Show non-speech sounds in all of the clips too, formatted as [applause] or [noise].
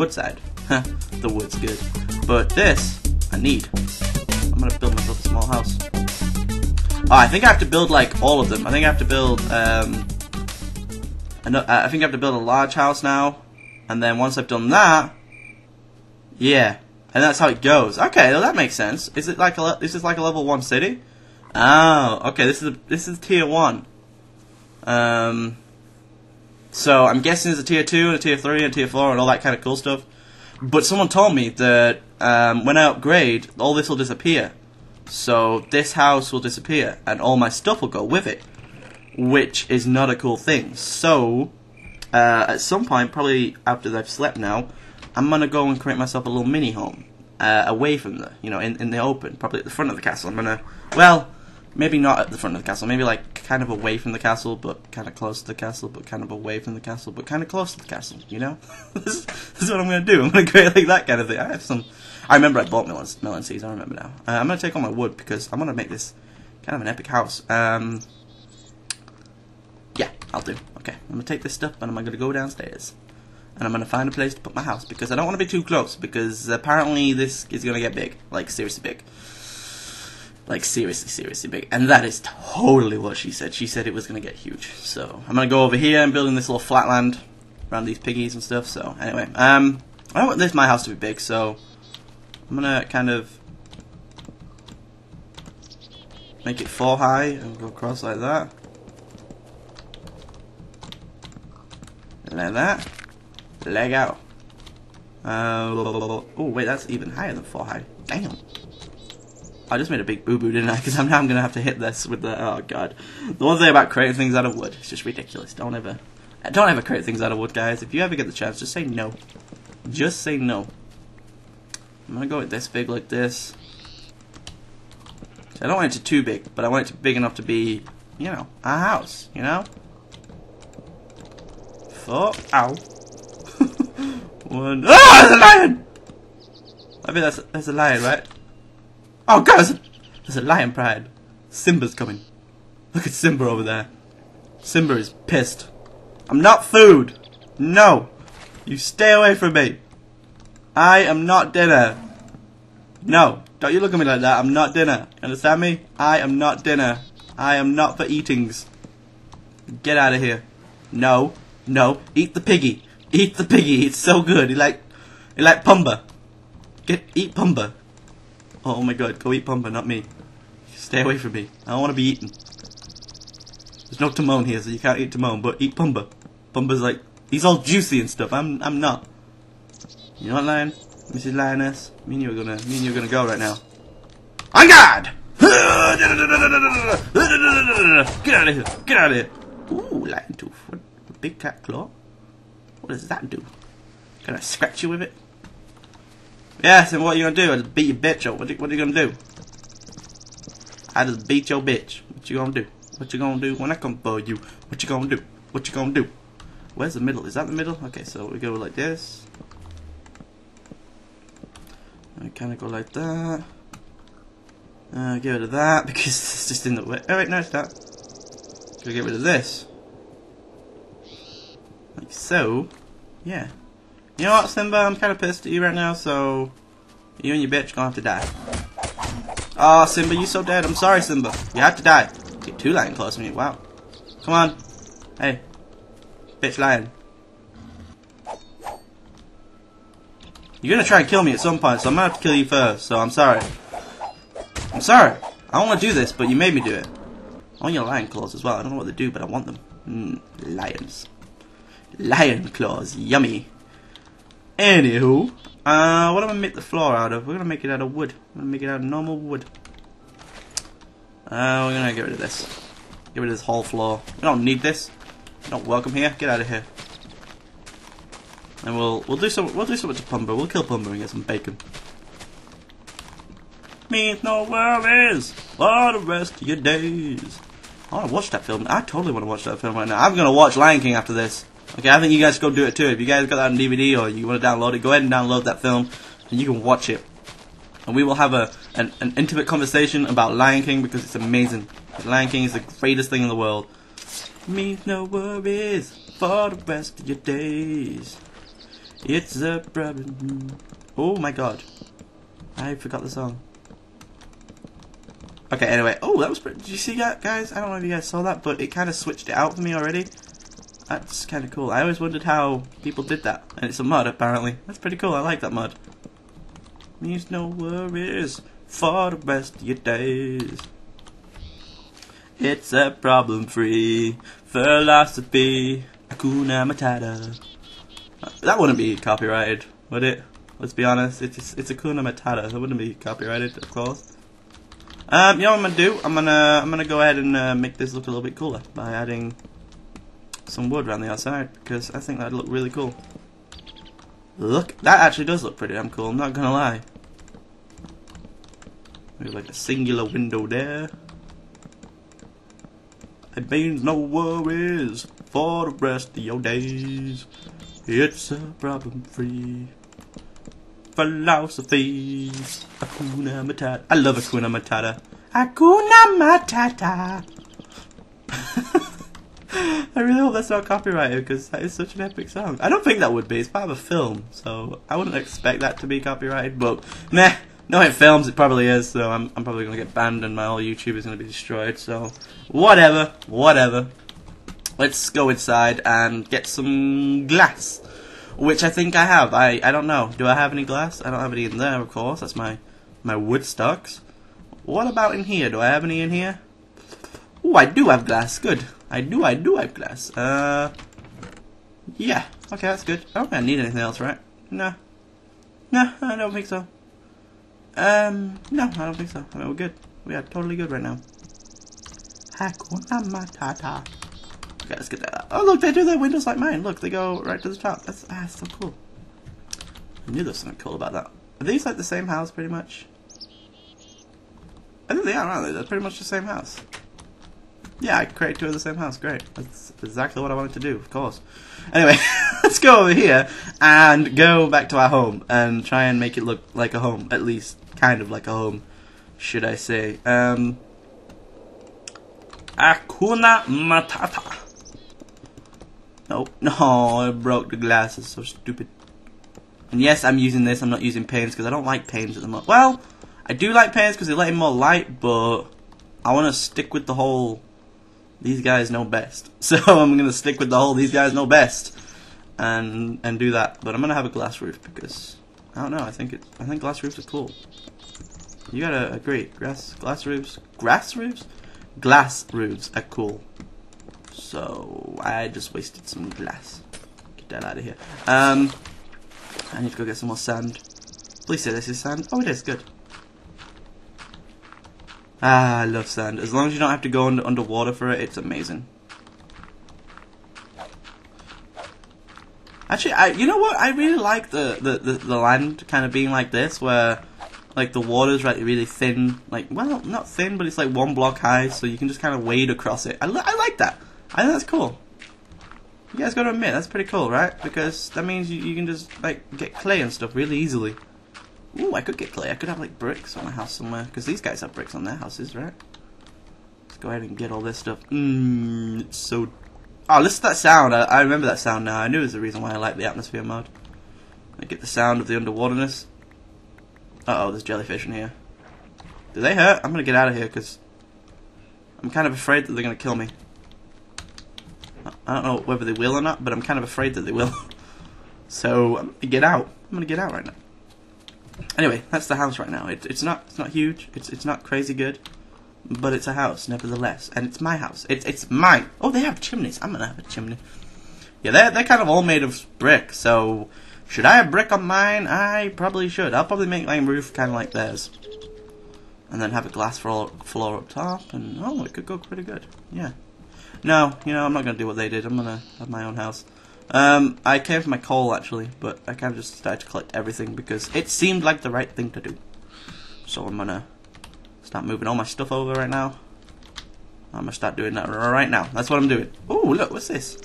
wood side. the wood's good. But this, I need. I'm gonna build myself a small house. Oh, I think I have to build like all of them. I think I have to build, um, I think I have to build a large house now. And then once I've done that, yeah. And that's how it goes. Okay, well that makes sense. Is it like a, this is like a level 1 city? Oh, okay, this is a, this is tier 1. Um, so I'm guessing there's a tier 2 and a tier 3 and a tier 4 and all that kind of cool stuff. But someone told me that um, when I upgrade, all this will disappear. So this house will disappear and all my stuff will go with it. Which is not a cool thing. So, uh, at some point, probably after I've slept now, I'm gonna go and create myself a little mini home. Uh, away from the, you know, in, in the open, probably at the front of the castle. I'm gonna, well, maybe not at the front of the castle, maybe like kind of away from the castle, but kind of close to the castle, but kind of away from the castle, but kind of close to the castle, you know? [laughs] this, is, this, is, what I'm gonna do. I'm gonna create [laughs] like that kind of thing. I have some, I remember I bought melon, melon seeds, I remember now. Uh, I'm gonna take all my wood because I'm gonna make this kind of an epic house. Um, yeah, I'll do. Okay, I'm gonna take this stuff and I'm gonna go downstairs and I'm going to find a place to put my house because I don't want to be too close because apparently this is going to get big, like seriously big. Like seriously, seriously big. And that is totally what she said. She said it was going to get huge. So I'm going to go over here and building this little flatland around these piggies and stuff. So anyway, um, I want this my house to be big, so I'm going to kind of make it four high and go across like that. Like that. Lego. Uh, oh, wait, that's even higher than 4 high. Damn. I just made a big boo-boo, didn't I? Because I'm now I'm going to have to hit this with the... Oh, God. The one thing about creating things out of wood is just ridiculous. Don't ever... Don't ever create things out of wood, guys. If you ever get the chance, just say no. Just say no. I'm going to go with this big like this. I don't want it to too big, but I want it to big enough to be, you know, a house, you know? Four. Ow. [laughs] One. Ah, there's a lion! I mean, that's that's a lion, right? Oh, God, there's a, lion pride. Simba's coming. Look at Simba over there. Simba is pissed. I'm not food. No. You stay away from me. I am not dinner. No. Don't you look at me like that. I'm not dinner. Understand me? I am not dinner. I am not for eatings. Get out of here. No. No. Eat the piggy. Eat the piggy. It's so good. You like, you like Pumbaa. Get eat Pumbaa. Oh my god, go eat Pumbaa, not me. Stay away from me. I don't want to be eaten. There's no Timon here, so you can't eat Timon, but eat Pumbaa. Pumbaa's like, he's all juicy and stuff. I'm, I'm not. You know what, Lion? Mrs. Lioness? Me and you are gonna, me and you are gonna go right now. On guard! [laughs] Get out of here! Get out of here! Ooh, lion tooth. What, big cat claw? What does that do? Can I scratch you with it? Yes, and what are you gonna do? Beat your bitch up. What, what are you gonna do? I just beat your bitch. What you gonna do? What you gonna do when I come for you? What you gonna do? What you gonna do? Where's the middle? Is that the middle? Okay, so we go like this. I kind of go like that. Uh, get rid of that [laughs] because it's just in the way. Oh wait, no, it's not. Gotta get rid of this. Like so. Yeah. You know what, Simba? I'm kind of pissed at you right now, so you and your bitch gonna have to die. Oh, Simba, you so dead. I'm sorry, Simba. You have to die. Get two lion close to me. Wow. Come on. Hey. Bitch lion. You're gonna try and kill me at some point, so I'm gonna have to kill you first, so I'm sorry. I'm sorry. I don't want to do this, but you made me do it. I want your lion claws as well. I don't know what they do, but I want them. Mm, lions. Lion claws. Yummy. Anywho, uh, what am I gonna make the floor out of? We're gonna make it out of wood. We're gonna make it out of normal wood. Uh, we're gonna get rid of this. Get rid of this whole floor. We don't need this. Not welcome here. Get out of here. And we'll we'll do some we'll do something to Pumbaa. We'll kill Pumbaa and get some bacon. Means no worries for the rest of your days. I want to watch that film. I totally want to watch that film right now. I'm gonna watch Lion King after this. Okay, I think you guys go do it too. If you guys got that on DVD or you want to download it, go ahead and download that film, and you can watch it. And we will have a an, an intimate conversation about Lion King because it's amazing. Lion King is the greatest thing in the world. Means no worries for the rest of your days. It's a problem. Oh my god. I forgot the song. Okay, anyway. Oh, that was pretty. Did you see that, guys? I don't know if you guys saw that, but it kind of switched it out for me already. That's kind of cool. I always wondered how people did that. And it's a mod, apparently. That's pretty cool. I like that mod. Means no worries for the rest of your days. It's a problem-free philosophy. Hakuna Matata. That wouldn't be copyrighted, would it? Let's be honest. It's it's Hakuna Matata. That wouldn't be copyrighted, of course. Um, you know what I'm gonna do? I'm gonna I'm gonna go ahead and uh, make this look a little bit cooler by adding some wood around the outside because I think that'd look really cool. Look, that actually does look pretty damn cool. I'm not gonna lie. Have like a singular window there. It means no worries for the rest of your days. It's a problem-free philosophy. Akuna Matata. I love Hakuna Matata. Akuna Matata. [laughs] I really hope that's not copyrighted because that is such an epic song. I don't think that would be. It's part of a film, so I wouldn't expect that to be copyrighted. But meh, no, it films. It probably is. So I'm, I'm probably gonna get banned and my whole YouTube is gonna be destroyed. So whatever, whatever. Let's go inside and get some glass which I think I have. I, I don't know. Do I have any glass? I don't have any in there, of course. That's my my wood stocks. What about in here? Do I have any in here? Oh, I do have glass. Good. I do, I do have glass. Uh, yeah. Okay, that's good. I don't think I need anything else, right? No. No, I don't think so. Um, no, I don't think so. I mean, we're good. We are totally good right now. Hakuna Matata. Okay, let's get that out. Oh, look, they do their windows like mine. Look, they go right to the top. That's, ah, so cool. I knew there was something cool about that. Are these like the same house, pretty much? I think they are, aren't they? They're pretty much the same house. Yeah, I create two of the same house. Great. That's exactly what I wanted to do, of course. Anyway, [laughs] let's go over here and go back to our home and try and make it look like a home. At least, kind of like a home, should I say. Um, Akuna Matata. No, [laughs] no, I broke the glass. It's so stupid. And yes, I'm using this. I'm not using panes because I don't like panes at the moment. Well, I do like panes because they let in more light, but I want to stick with the whole. These guys know best, [laughs] so I'm gonna stick with the whole. These guys know best, and and do that. But I'm gonna have a glass roof because I don't know. I think it. I think glass roofs are cool. You gotta agree. Glass glass roofs. Grass roofs. Glass roofs are cool. So I just wasted some glass. Get that out of here. Um, I need to go get some more sand. Please say this is sand. Oh, it is. Good. Ah, I love sand. As long as you don't have to go under underwater for it, it's amazing. Actually, I you know what? I really like the, the, the, the land kind of being like this, where like the water's like really thin, like well, not thin, but it's like one block high, so you can just kind of wade across it. I, I like that. I think that's cool. You guys gotta admit, that's pretty cool, right? Because that means you, you can just, like, get clay and stuff really easily. Ooh, I could get clay. I could have, like, bricks on my house somewhere. Because these guys have bricks on their houses, right? Let's go ahead and get all this stuff. Mmm, it's so... Oh, listen to that sound. I, I remember that sound now. I knew it was the reason why I like the atmosphere mod. I get the sound of the underwaterness. Uh-oh, there's jellyfish in here. Do they hurt? I'm gonna get out of here, because... I'm kind of afraid that they're gonna kill me. I don't know whether they will or not, but I'm kind of afraid that they will. [laughs] so I'm gonna get out. I'm gonna get out right now. Anyway, that's the house right now. It, it's not it's not huge. It's it's not crazy good, but it's a house nevertheless, and it's my house. It's it's mine. Oh, they have chimneys. I'm gonna have a chimney. Yeah, they're they're kind of all made of brick. So should I have brick on mine? I probably should. I'll probably make my roof kind of like theirs, and then have a glass floor floor up top, and oh, it could go pretty good. Yeah. No, you know, I'm not to do what they did. I'm to have my own house. Um, I came for my coal, actually, but I kind of just started to collect everything because it seemed like the right thing to do. So I'm to start moving all my stuff over right now. I'm to start doing that right now. That's what I'm doing. Oh, look, what's this?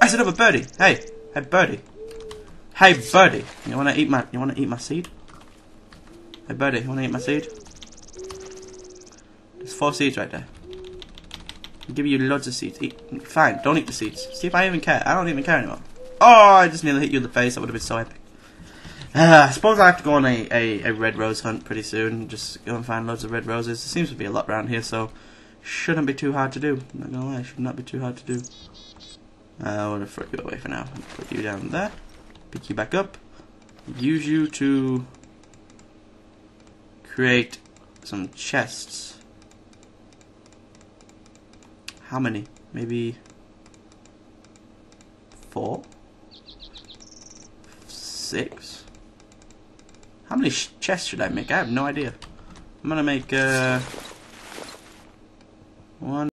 I said, a birdie. Hey, hey, birdie. Hey, birdie. You want to eat my, you want to eat my seed? Hey, birdie, you want to eat my seed? There's four seeds right there. I'll give you loads of seeds. Eat. Fine, don't eat the seeds. See if I even care. I don't even care anymore. Oh, I just nearly hit you in the face. That would have been so epic. Uh, I suppose I have to go on a, a, a red rose hunt pretty soon. Just go and find loads of red roses. There seems to be a lot around here, so shouldn't be too hard to do. I'm not gonna lie, should not be too hard to do. Uh, I want to throw you away for now. Put you down there. Pick you back up. Use you to create some chests. How many? Maybe four? Six? How many chests should I make? I have no idea. I'm gonna make uh, one,